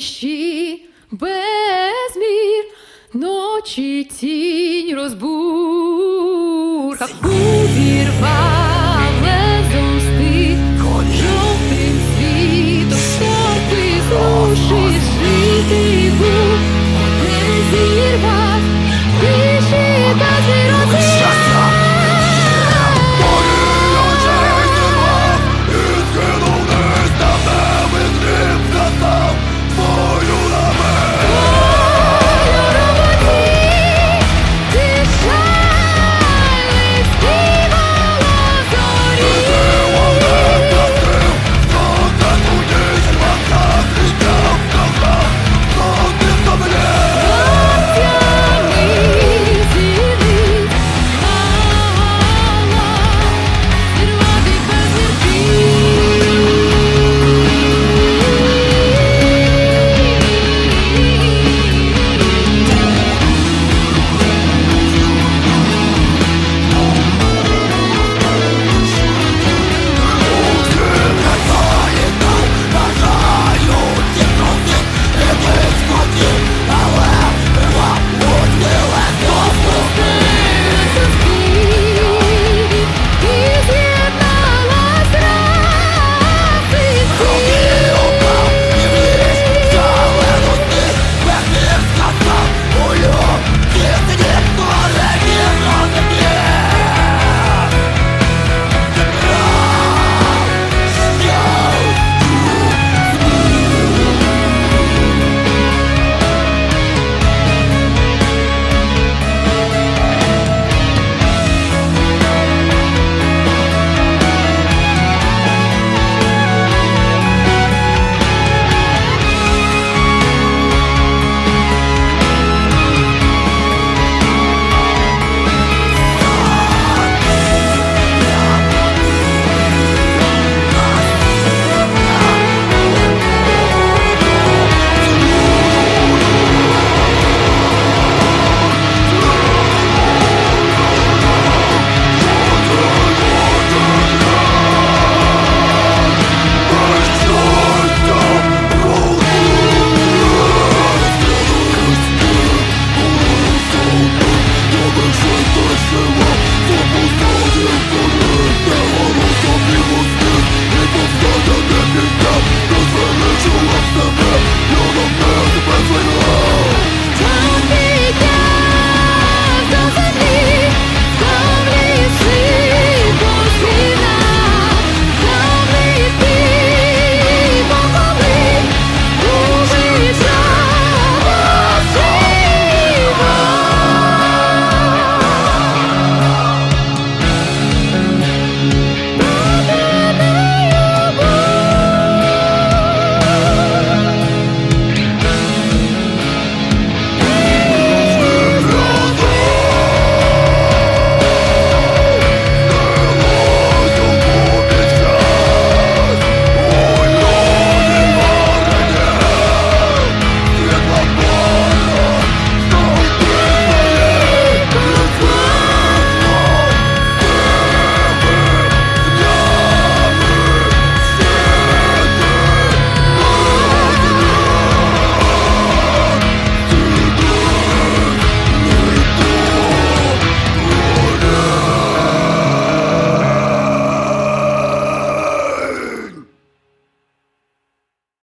тиші безмір, ночі тінь розбурка увірвав лезом стих, жовтим жити був, не зірвав, тиші та сироти.